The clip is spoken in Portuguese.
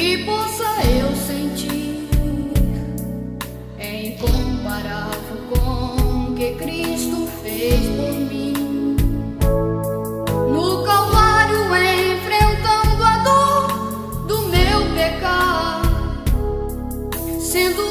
e possa eu sentir em incomparável com o que Cristo fez por mim. No Calvário, enfrentando a dor do meu pecado, sendo